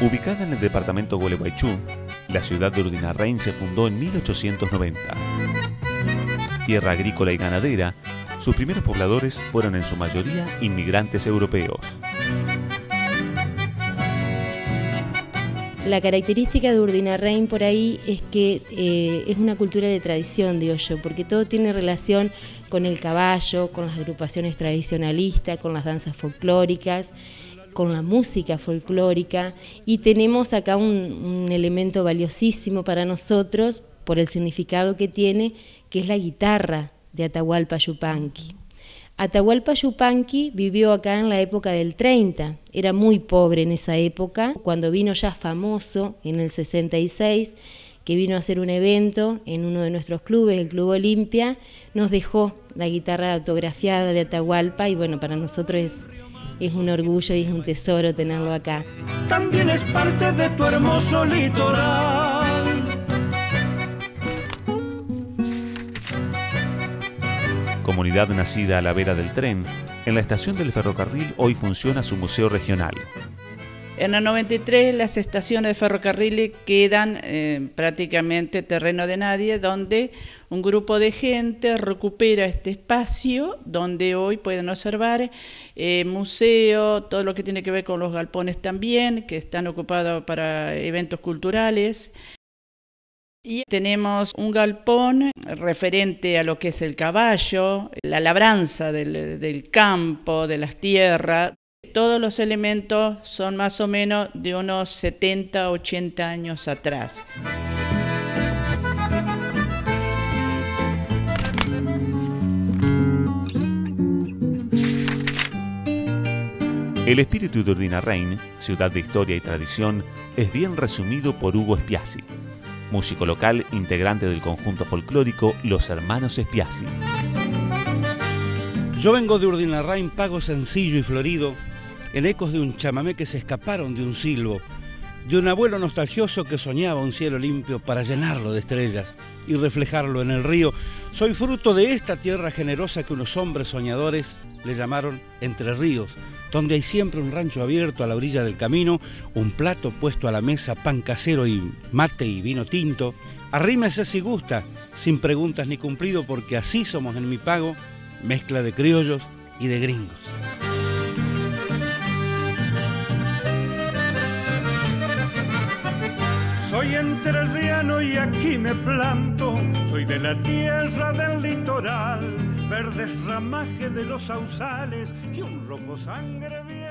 Ubicada en el departamento Gualeguaychú, la ciudad de Urdinarrain se fundó en 1890. Tierra agrícola y ganadera, sus primeros pobladores fueron en su mayoría inmigrantes europeos. La característica de Urdinarrain por ahí es que eh, es una cultura de tradición, digo yo, porque todo tiene relación con el caballo, con las agrupaciones tradicionalistas, con las danzas folclóricas con la música folclórica y tenemos acá un, elemento valiosísimo para nosotros por el significado que tiene, que es la guitarra de Atahualpa Yupanqui. Atahualpa Yupanqui vivió acá en la época del 30, era muy pobre en esa época, cuando vino ya famoso en el 66, que vino a hacer un evento en uno de nuestros clubes, el Club Olimpia, nos dejó la guitarra autografiada de Atahualpa y bueno, para nosotros es es un orgullo y es un tesoro tenerlo acá. También es parte de tu hermoso litoral. Comunidad nacida a la vera del tren, en la estación del ferrocarril hoy funciona su museo regional. En el 93 las estaciones de ferrocarril quedan eh, prácticamente terreno de nadie, donde un grupo de gente recupera este espacio donde hoy pueden observar eh, museo, todo lo que tiene que ver con los galpones también, que están ocupados para eventos culturales. Y tenemos un galpón referente a lo que es el caballo, la labranza del campo, de las tierras. Todos los elementos son más o menos de unos 70, 80 años atrás. El espíritu de Urdinarrain, ciudad de historia y tradición, es bien resumido por Hugo Spiazzi, músico local integrante del conjunto folclórico Los Hermanos Spiazzi. Yo vengo de Urdinarrain, pago sencillo y florido, en ecos de un chamamé que se escaparon de un silbo, de un abuelo nostalgioso que soñaba un cielo limpio para llenarlo de estrellas y reflejarlo en el río. Soy fruto de esta tierra generosa que unos hombres soñadores le llamaron Entre Ríos, donde hay siempre un rancho abierto a la orilla del camino, un plato puesto a la mesa, pan casero y mate y vino tinto. Arrímese si gusta, sin preguntas ni cumplido, porque así somos en mi pago, mezcla de criollos y de gringos. Soy entrerriano y aquí me planto, soy de la tierra del litoral, verdes ramajes de los sausales que un rojo sangre vierte